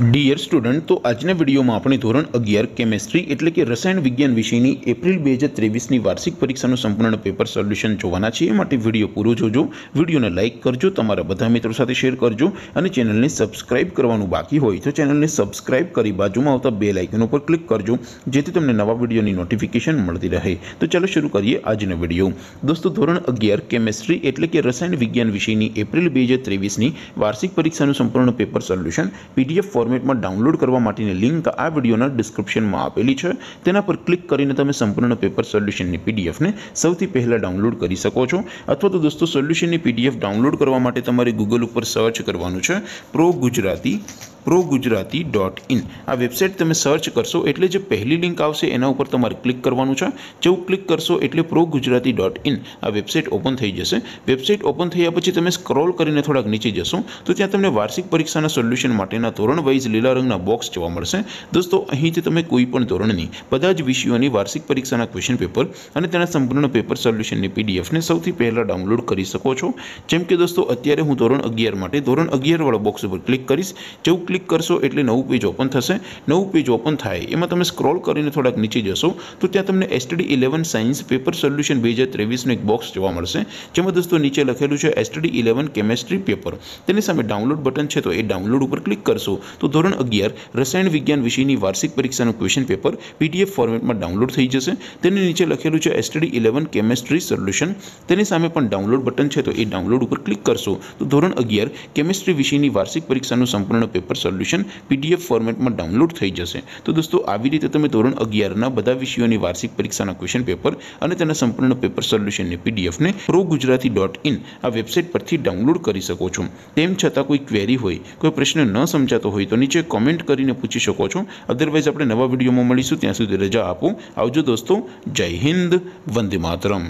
Dear student તો આજના વિડીયોમાં આપણે ધોરણ અગિયાર કેમેસ્ટ્રી એટલે કે રસાયણ વિજ્ઞાન વિષયની એપ્રિલ બે હજાર ત્રેવીસની વાર્ષિક પરીક્ષાનું સંપૂર્ણ પેપર સોલ્યુશન જોવાના છે એ માટે વીડિયો પૂરો જોજો. વિડીયોને લાઇક કરજો, તમારા બધા મિત્રો સાથે શેર કરજો અને ચેનલને સબસ્ક્રાઇબ કરવાનું બાકી હોય તો ચેનલને સબસ્ક્રાઇબ કરી બાજુમાં આવતા બે લાઇકન ઉપર ક્લિક કરજો, જેથી તમને નવા વિડીયોની નોટિફિકેશન મળતી રહે. તો ચાલો શરૂ કરીએ આજનો વીડિયો. દોસ્તો, ધોરણ અગિયાર કેમેસ્ટ્રી એટલે કે રસાયણ વિજ્ઞાન વિષયની એપ્રિલ બે હજાર ત્રેવીસની વાર્ષિક પરીક્ષાનું સંપૂર્ણ પેપર સોલ્યુશન પીડીએફ ફોર્મેટમાં ડાઉનલોડ કરવા માટેની લિંક આ વિડીયોના ડિસ્ક્રિપ્શનમાં આપેલી છે. તેના પર ક્લિક કરીને તમે સંપૂર્ણ પેપર સોલ્યુશનની પીડીએફને સૌથી પહેલાં ડાઉનલોડ કરી શકો છો. અથવા તો દોસ્તો સોલ્યુશનની પીડીએફ ડાઉનલોડ કરવા માટે તમારે ગૂગલ ઉપર સર્ચ કરવાનું છે. Pro Gujarati pro Gujarati dot in આ વેબસાઇટ તમે સર્ચ કરશો એટલે જે પહેલી લિંક આવશે એના ઉપર તમારે ક્લિક કરવાનું છે. જેવું ક્લિક કરશો એટલે પ્રો ગુજરાતી ડોટ ઇન આ વેબસાઇટ ઓપન થઈ જશે. વેબસાઇટ ઓપન થયા પછી તમે સ્ક્રોલ કરીને થોડાક નીચે જશો, તો ત્યાં તમને વાર્ષિક પરીક્ષાના સોલ્યુશન માટેના ધોરણ વાઇઝ લીલા રંગના બોક્સ જોવા મળશે. દોસ્તો, અહીંથી તમે કોઈ પણ ધોરણની બધા જ વિષયોની વાર્ષિક પરીક્ષાના ક્વેશ્ચન પેપર અને તેના સંપૂર્ણ પેપર સોલ્યુશનની પીડીએફને સૌથી પહેલાં ડાઉનલોડ કરી શકો છો. જેમ કે દોસ્તો, અત્યારે હું ધોરણ અગિયાર માટે ધોરણ અગિયારવાળા બોક્સ ઉપર ક્લિક કરીશ. જેવું ક્લિક કરશો એટલે નવું પેજ ઓપન થશે. નવું પેજ ઓપન થાય. એમાં તમે સ્ક્રોલ કરીને થોડાક નીચે જશો, તો ત્યાં તમને STD eleven science paper solution બે હજાર ત્રેવીસનું એક બોક્સ જોવા મળશે. જેમાં દોસ્તો નીચે લખેલું છે એસટીડી ઇલેવન કેમેસ્ટ્રી પેપર તેની સામે ડાઉનલોડ બટન છે, તો એ ડાઉનલોડ ઉપર ક્લિક કરશો. તો ધોરણ અગિયાર, રસાયણ વિજ્ઞાન વિષયની વાર્ષિક પરીક્ષાનું ક્વેશ્ચન પેપર પીડીએફ ફોર્મેટમાં ડાઉનલોડ થઈ જશે. તેની નીચે લખેલું છે એસટીડી ઇલેવન કેમેસ્ટ્રી સોલ્યુશન તેની સામે પણ ડાઉનલોડ બટન છે, તો એ ડાઉનલોડ ઉપર ક્લિક કરશો. તો ધોરણ અગિયાર કેમેસ્ટ્રી વિષયની વાર્ષિક પરીક્ષાનું સંપૂર્ણ પેપર સોલ્યુશન પીડીએફ ફોર્મેટમાં ડાઉનલોડ થઈ જશે. તો દોસ્તો, આવી રીતે તમે ધોરણ અગિયારના બધા વિષયોની વાર્ષિક પરીક્ષાના ક્વેશ્ચન પેપર અને તેના સંપૂર્ણ પેપર સોલ્યુશનની પીડીએફને પ્રો ગુજરાતી ડોટ ઇન આ વેબસાઇટ પરથી ડાઉનલોડ કરી શકો છો. તેમ છતાં કોઈ ક્વેરી હોય, કોઈ પ્રશ્ન ન સમજાતો હોય તો નીચે કોમેન્ટ કરીને પૂછી શકો છો. અદરવાઇઝ આપણે નવા વિડીયોમાં મળીશું. ત્યાં સુધી રજા આપો. આવજો દોસ્તો. જય હિન્દ. વંદે માતરમ.